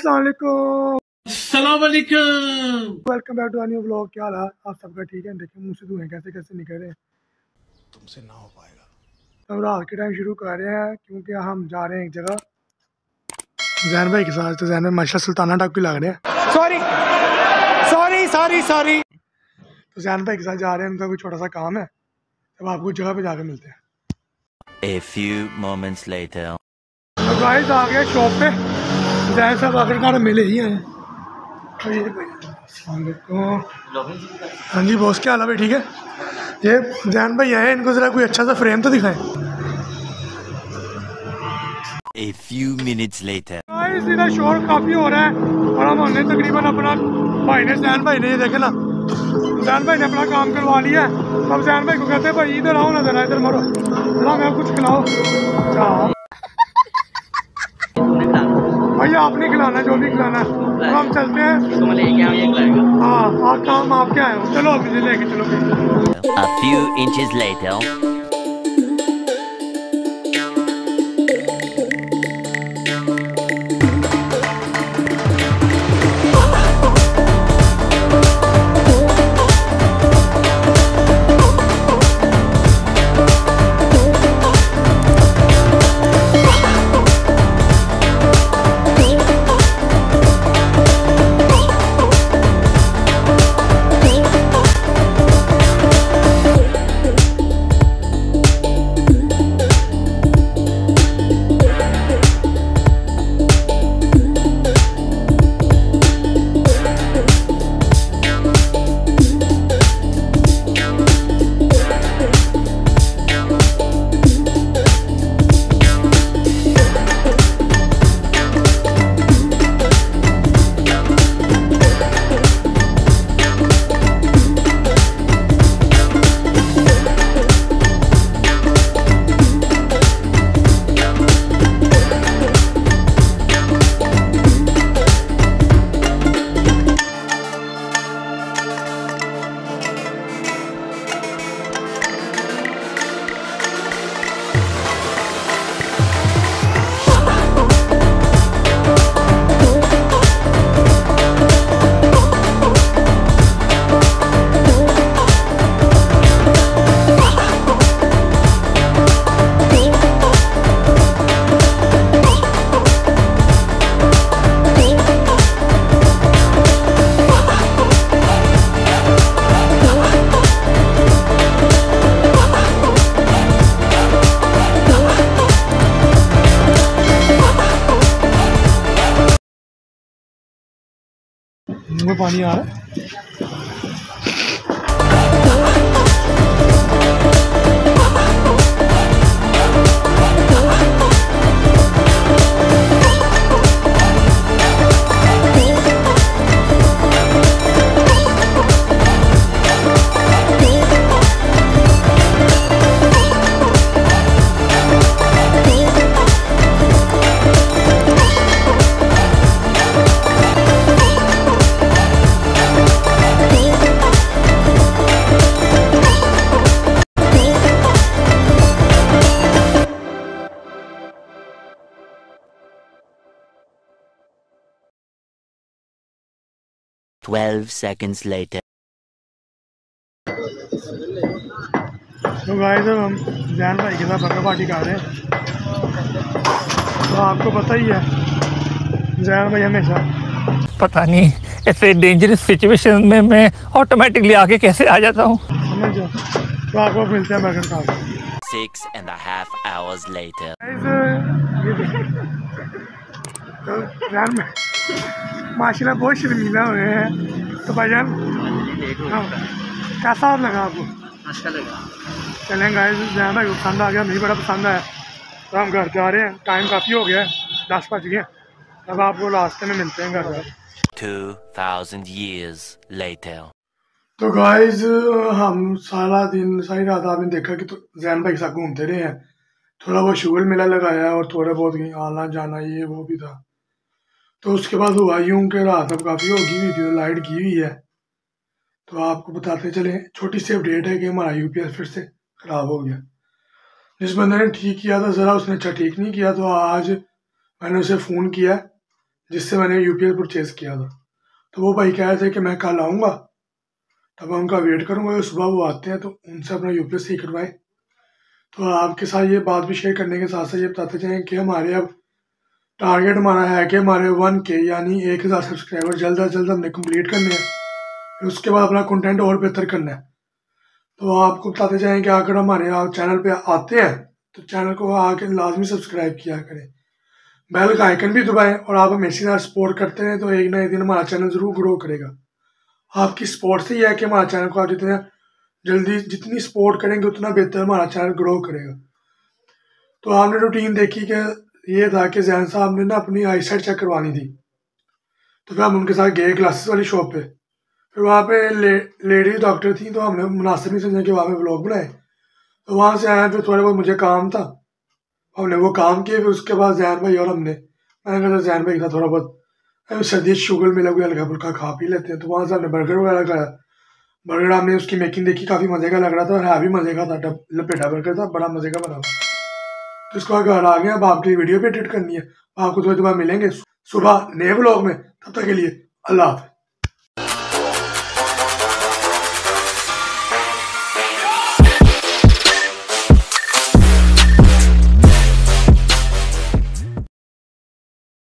अस्सलाम वालेकुम back to new vlog क्या हाल है? आप सबका ठीक है? देखें मुँह से धुएँ कैसे कैसे निकल रहे हैं। तुमसे ना हो पाएगा। हम रात के टाइम शुरू कर रहे हैं क्योंकि हम जा रहे हैं एक जगह। जैन भाई के साथ तो जैन भाई माशा सुल्ताना टाइप के लग रहे हैं। सॉरी सॉरी सॉरी सॉरी तो जैन भाई के साथ जा रहे हैं उनका कोई छोटा सा काम है। तब आपको जगह पे जाकर मिलते हैं। A few moments later. तो गाइस आ गए शॉप पे। जैन साहब आखिरकार मिले ही हैं। हाँ जी बॉस क्या हाल है भाई? ठीक है? ये जैन भाई आए इनको ज़रा कोई अच्छा सा फ्रेम तो दिखाएँ। A few minutes later. Guys इधर शोर काफ़ी हो रहा है और हम हमने तकरीबन अपना भाई ने जैन भाई ने ये देखे ना जैन भाई ने अपना काम करवा लिया है। अब जैन भाई को कहते हैं भाई इधर आओ ना जरा इधर मरो। जरा मैं कुछ खिलाओ। अच्छा भाई आपने खिलाना है, जो भी खिलाना। है तो हम चलते हैं। हाँ आप काम आपके आए है। चलो अब मुझे लेके चलो। A few inches later. मुँह में पानी आ रहा है। Twelve seconds later. तो गाइस अब हम जैन भाई के साथ बर्गर पार्टी कर रहे हैं। तो आपको पता ही है जैन भाई हमेशा। पता नहीं ऐसे डेंजरस सिचुएशन में मैं ऑटोमेटिकली आके कैसे आ जाता हूँ? समझ। जाओ तो आपको मिलते हैं बर्गर खा के Six and a half hours later. Jain माशाल्लाह बहुत शर्मीला हुए हैं तो भाईजान हाँ, कैसा लगा आपको? अच्छा लगा। चलें गाइस जैन भाई पसंद आ गया मुझे बड़ा पसंद आया। तो हम घर जा रहे हैं टाइम काफ़ी हो गया है दस बज गए अब आपको रास्ते में मिलते हैं घर पर Two thousand years later. तो गाइस हम सारा दिन सारी रात आपने देखा कि तो जैन भाई के साथ घूमते रहे हैं। थोड़ा बहुत शुगर मेला लगाया और थोड़ा बहुत कहीं आना जाना ये वो भी था। तो उसके बाद हुआ यूँ कि रात अब काफ़ी होगी हुई थी लाइट की हुई है। तो आपको बताते चले, छोटी सी अपडेट है कि हमारा यूपीएस फिर से ख़राब हो गया। जिस बंदे ने ठीक किया था, ज़रा उसने अच्छा ठीक नहीं किया तो आज मैंने उसे फ़ोन किया, जिससे मैंने यू पी परचेज़ किया था। तो वो भाई कह रहे थे कि मैं कल आऊँगा, तब मैं उनका वेट करूँगा सुबह वो आते हैं तो उनसे अपना यू पी करवाए। तो आपके साथ ये बात भी शेयर करने के साथ साथ ये बताते जाएँ कि हमारे अब टारगेट हमारा है कि हमारे वन के यानी एक हज़ार सब्सक्राइबर जल्द अज जल्द हमने कंप्लीट करने हैं। उसके बाद अपना कंटेंट और बेहतर करना है। तो आपको बताते जाएँ कि अगर हमारे आप चैनल पे आते हैं तो चैनल को आके लाजमी सब्सक्राइब किया करें। बेल का आइकन भी दबाएँ और आप हमें इसी तरह सपोर्ट करते हैं तो एक ना एक दिन हमारा चैनल ज़रूर ग्रो करेगा। आपकी सपोर्ट से ही है कि हमारा चैनल को आप जितने जल्दी जितनी सपोर्ट करेंगे, उतना बेहतर हमारा चैनल ग्रो करेगा। तो आपने रूटीन देखी कि ये था कि जैन साहब ने ना अपनी आई साइड चेक करवानी थी। तो फिर हम उनके साथ गए ग्लासेस वाली शॉप पे। फिर वहाँ पे ले, लेडी डॉक्टर थी तो हमने मुनासिब नहीं समझा कि वहाँ पे ब्लॉग बनाए। तो वहाँ से आया फिर थोड़ा बहुत मुझे काम था। हमने वो काम किए फिर उसके बाद जैन भाई और हमने मैंने कहा था जैन भाई का थोड़ा बहुत सर्दी शुगर मिला लगे हल्का फुल्का खा पी लेते हैं। तो वहाँ से हमने बर्गर वगैरह खाया। बर्गर हमने उसकी मेकिंग देखी काफ़ी मज़े का लग रहा था और है मज़े का था। लपेटा बर्गर था बड़ा मज़े का बना तो अगर आ गए अब आपकी वीडियो भी एडिट करनी है। आपको थोड़ी देर मिलेंगे। सुबह नए ब्लॉग में, तब तक के लिए अल्लाह हाफ़